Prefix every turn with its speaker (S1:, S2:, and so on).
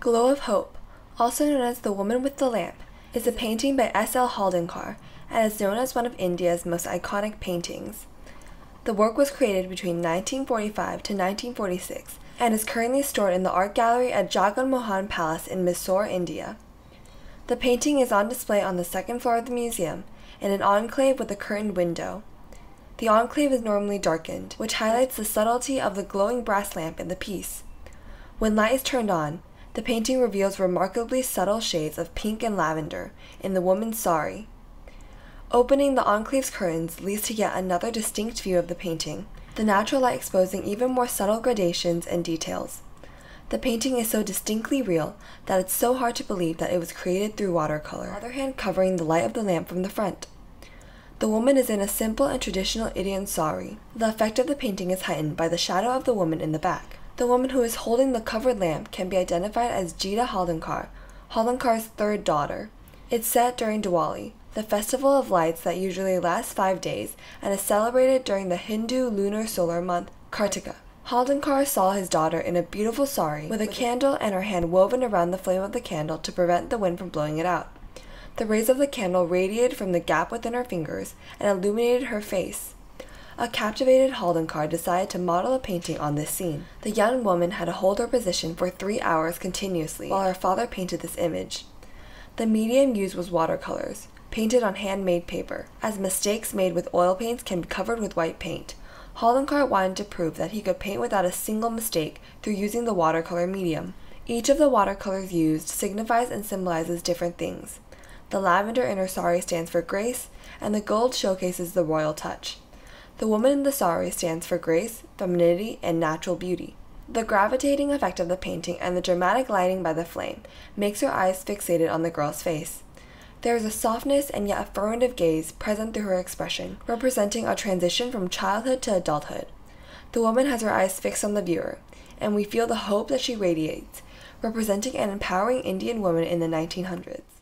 S1: Glow of Hope, also known as The Woman with the Lamp, is a painting by S. L. Haldankar and is known as one of India's most iconic paintings. The work was created between 1945 to 1946 and is currently stored in the art gallery at Jagan Mohan Palace in Mysore, India. The painting is on display on the second floor of the museum in an enclave with a curtained window. The enclave is normally darkened, which highlights the subtlety of the glowing brass lamp in the piece. When light is turned on, the painting reveals remarkably subtle shades of pink and lavender in the woman's sari. Opening the enclave's curtains leads to yet another distinct view of the painting, the natural light exposing even more subtle gradations and details. The painting is so distinctly real that it's so hard to believe that it was created through watercolor, on the other hand covering the light of the lamp from the front. The woman is in a simple and traditional Indian sari. The effect of the painting is heightened by the shadow of the woman in the back. The woman who is holding the covered lamp can be identified as Geeta Haldankar, Haldankar's third daughter. It's set during Diwali, the festival of lights that usually lasts five days and is celebrated during the Hindu lunar solar month, Kartika. Haldankar saw his daughter in a beautiful sari with a candle and her hand woven around the flame of the candle to prevent the wind from blowing it out. The rays of the candle radiated from the gap within her fingers and illuminated her face. A captivated Haldankar decided to model a painting on this scene. The young woman had to hold her position for three hours continuously while her father painted this image. The medium used was watercolors, painted on handmade paper, as mistakes made with oil paints can be covered with white paint. Haldankar wanted to prove that he could paint without a single mistake through using the watercolor medium. Each of the watercolors used signifies and symbolizes different things. The lavender in her sari stands for grace, and the gold showcases the royal touch. The woman in the sari stands for grace, femininity, and natural beauty. The gravitating effect of the painting and the dramatic lighting by the flame makes her eyes fixated on the girl's face. There is a softness and yet affirmative gaze present through her expression, representing a transition from childhood to adulthood. The woman has her eyes fixed on the viewer, and we feel the hope that she radiates, representing an empowering Indian woman in the 1900s.